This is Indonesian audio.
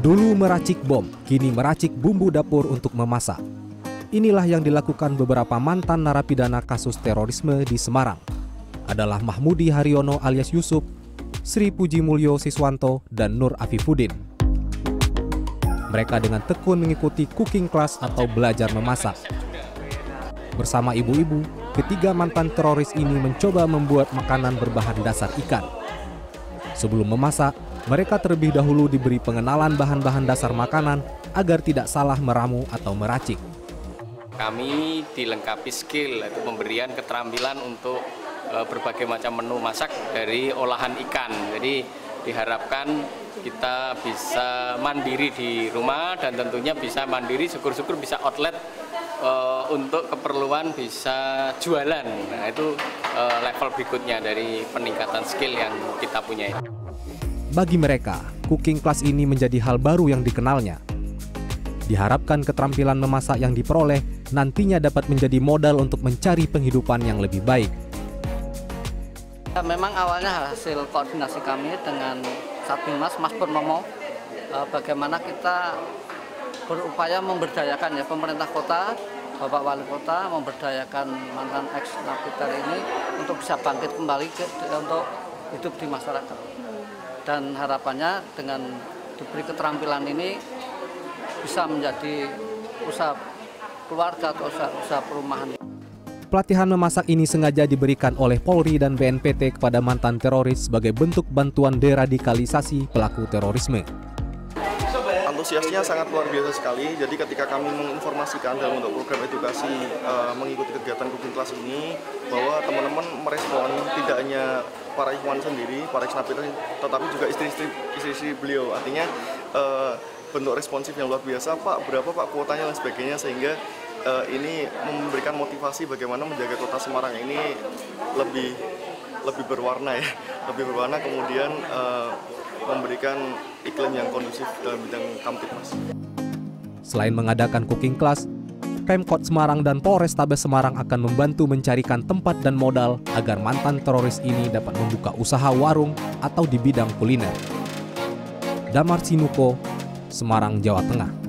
Dulu meracik bom, kini meracik bumbu dapur untuk memasak. Inilah yang dilakukan beberapa mantan narapidana kasus terorisme di Semarang. Adalah Mahmudi Haryono alias Yusuf, Sri Puji Mulyo Siswanto, dan Nur Afifuddin. Mereka dengan tekun mengikuti cooking class atau belajar memasak. Bersama ibu-ibu, ketiga mantan teroris ini mencoba membuat makanan berbahan dasar ikan. Sebelum memasak, mereka terlebih dahulu diberi pengenalan bahan-bahan dasar makanan agar tidak salah meramu atau meracik. Kami dilengkapi skill, yaitu pemberian keterampilan untuk e, berbagai macam menu masak dari olahan ikan. Jadi diharapkan kita bisa mandiri di rumah dan tentunya bisa mandiri, syukur-syukur bisa outlet e, untuk keperluan bisa jualan. Nah itu e, level berikutnya dari peningkatan skill yang kita punya. Bagi mereka, cooking class ini menjadi hal baru yang dikenalnya. Diharapkan keterampilan memasak yang diperoleh nantinya dapat menjadi modal untuk mencari penghidupan yang lebih baik. Ya, memang awalnya hasil koordinasi kami dengan Satbimas Mas Purnomo eh, bagaimana kita berupaya memberdayakan ya pemerintah kota, Bapak Wali Kota memberdayakan mantan ex napiter ini untuk bisa bangkit kembali ke, untuk hidup di masyarakat. Dan harapannya dengan diberi keterampilan ini bisa menjadi usaha keluarga atau usaha, usaha perumahan. Pelatihan memasak ini sengaja diberikan oleh Polri dan BNPT kepada mantan teroris sebagai bentuk bantuan deradikalisasi pelaku terorisme. Antusiasnya sangat luar biasa sekali. Jadi ketika kami menginformasikan dalam untuk program edukasi uh, mengikuti kegiatan cooking class ini bahwa teman-teman merespon tidak hanya para ikhwan sendiri, para eksnapiter, tetapi juga istri-istri istri-istri beliau. Artinya uh, bentuk responsif yang luar biasa, Pak, berapa Pak kuotanya dan sebagainya sehingga uh, ini memberikan motivasi bagaimana menjaga kota Semarang ini lebih lebih berwarna ya, lebih berwarna kemudian uh, memberikan iklim yang kondusif dalam bidang kamtipmas. Selain mengadakan cooking class, Pemkot Semarang dan Polrestabes Semarang akan membantu mencarikan tempat dan modal agar mantan teroris ini dapat membuka usaha warung atau di bidang kuliner. Damar Sinuko, Semarang, Jawa Tengah.